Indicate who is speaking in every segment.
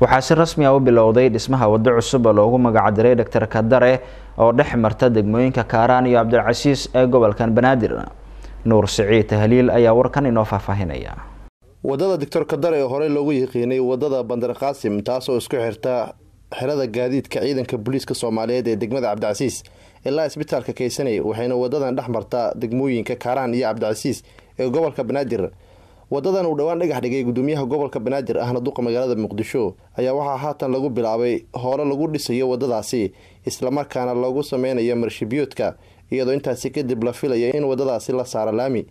Speaker 1: waxaa si rasmi ah u bilowday dhismaha waddo cusub oo loogu magacdiray doctor kadare oo dhex marta degmooyinka kaaraan iyo cabdilcasiis ee gobolkan banaadir. Nuur siciid tahliil ayaa warkan inoo faahfaahinaya.
Speaker 2: Wadada doctor kadare ee horey loogu yiqiinay waddada bandar qaasim taasoo isku xirta xerada gaadiidka ciidanka booliiska soomaaliyeed ee degmada cabdicasiis ilaa isbitaalka kaysanay waxayna wadadan dhex martaa degmooyinka kaaraan iyo cabdicasiis ee gobolka banaadir wadadan uu dhowaan dhagax dhigay gudoomiyaha gobolka banaadir ahna duqa magaalada muqdisho ayaa waxaa haatan lagu bilaabay hoole lagu dhisayo wadadaasi islamarkaana lagu sameynayo marshibiyoodka iyadoo intaasi kadib la filaya in wadadaasi la saaro laami.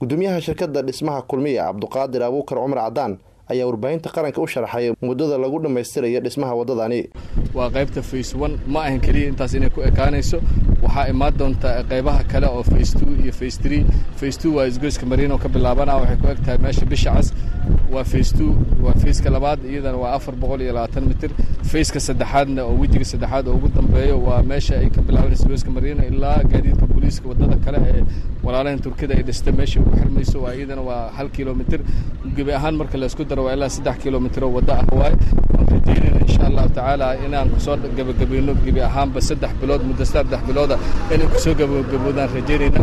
Speaker 2: Gudoomiyaha shirkada dhismaha kulmiya cabduqaadir abuukar cumar cadaan ayaa warbaahinta qaranka u sharaxay muddada lagu dhammaystirayo dhismaha wadadani.
Speaker 3: Waa qaybta face one ma ahan keliya intaas inay ku ekaanayso waxaa imaan doonta qaybaha kale oo face two iyo face three. Face two waa isgoyska mariino ka bilaabana waxay ku eg meesha bisha cas waa face two waa faceka labaad iyadana waa afar boqol iyo labaatan mitir. Faceka saddexaadna oo wejiga saddexaad oo ugu dambeeyo waa meesha ay ka bilaabanayso isgoyska mariino ilaa gaadiidka booliiska waddada kale ee walaalahan turkida ay dhistay meesha ugu xirmayso. Waa iyadana waa hal kilomitir. Gebi ahaan marka laysku daro waa ilaa saddex kilomitir oo waddo ah. Waaye waan insha allahu tacaala inaan ku soo gabagabayno gebi ahaanba saddex bilood muddo saddex bilooda inay ku soo gabagaboodaan rajeynayna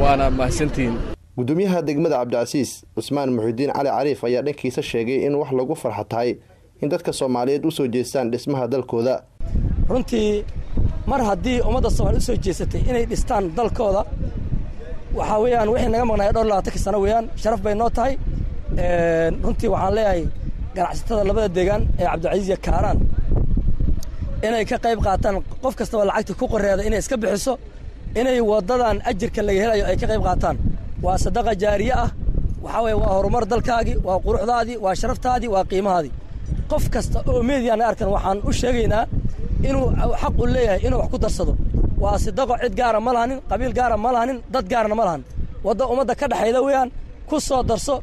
Speaker 3: waana mahadsantihiin
Speaker 2: gudoomiyaha degmada cabdicasiis cusmaan muxidiin cali cariif ayaa dhankiisa sheegay in wax lagu farxa tahay in dadka soomaaliyeed u soo jeestaan dhismaha dalkooda.
Speaker 4: Runtii mar haddii ummadda soomaaliya u soo jeesatay inay dhistaan dalkooda waxaa weeyaan wixii naga maqnaya dhowr labaatanka sano weeyaan sharaf bay noo tahay. Runtii waxaan leeyahay ganacsatada labada deegaan ee cabdilcasiis iyo kaaraan inay ka qayb qaataan qof kastaba lacagta ku qoreeda inay iska bixiso inay waddadan ajirka laga helayo ay ka qayb qaataan. Waa sadaqa jaariye ah waxaa weeye waa horumar dalkaagii waa quruxdaadii waa sharaftaadii waa qiimahaadii. Qof kasta oo meediyaana arkan waxaan u sheegaynaa inuu xaq u leeyahay inuu wax ku darsado. Waa sidaqo cid gaara ma lahanin qabiil gaara ma lahanin dad gaarna ma lahan. Wadda ummadda ka dhexayda weeyaan ku soo darso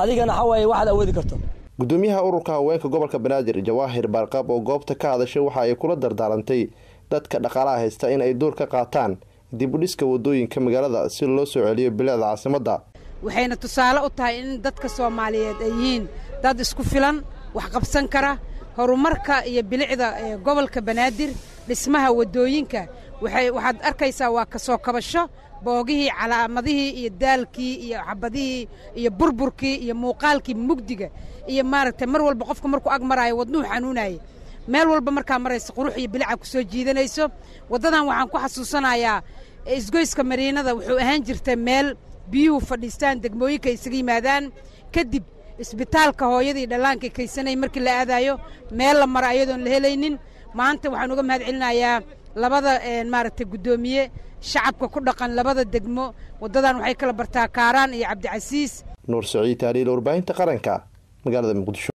Speaker 4: adigana waxaa waaye waxaad awoodi karto
Speaker 2: gudoomiyaha ururka haweenka gobolka banaadir jawaahir baarqab oo goobta ka hadashay waxa ay kula dardaarantay dadka dhaqaalaha haysta in ay door ka qaataan dib u dhiska waddooyinka magaalada si loo soo celiyo bilicda caasimadda
Speaker 5: waxayna tusaale u tahay in dadka soomaaliyeed ay yihiin dad isku filan wax qabsan kara horumarka iyo bilicda gobolka banaadir dhismaha waddooyinka waxaad arkaysaa waa ka soo kabasho boogihii calaamadihii iyo daalkii iyo xabadihii iyo burburkii iyo muuqaalkii mugdiga iyo maaragtay mar walba qofka markuu ag maraayo wadnuhu xanuunaaye. Meel walba markaa maraysa qurux iyo bilica ku soo jiidanayso. Waddadan waxaan ku xasuusanayaa isgoyska mariinada wuxuu ahaan jirta meel biyuhu fadhiistaan degmooyinka isaga yimaadaan. Kadib isbitaalka hooyadii dhallaanka kaysanay markii la aadaayo meel la maro ayadoon la helaynin. Maanta waxaan uga mahad celinayaa labada maaragtay guddoomiye shacabka ku dhaqan labada degmo waddadan waxay kala bartaa kaaraan iyo cabdicasiis
Speaker 2: nuur saciid taaliil warbaahinta qaranka magaalada muqdisho